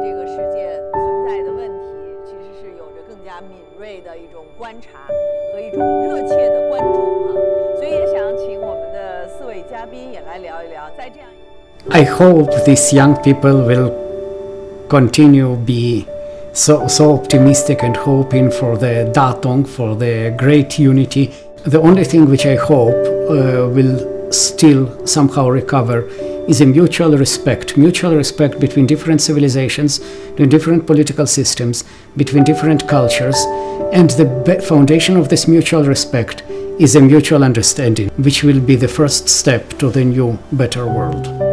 这个世界存在的问题，其实是有着更加敏锐的一种观察和一种热切的关注哈。所以也想请我们的四位嘉宾也来聊一聊，在这样。I hope these young people will continue be so so optimistic and hoping for the Datong for the great unity. The only thing which I hope uh, will still somehow recover is a mutual respect, mutual respect between different civilizations, between different political systems, between different cultures, and the foundation of this mutual respect is a mutual understanding, which will be the first step to the new, better world.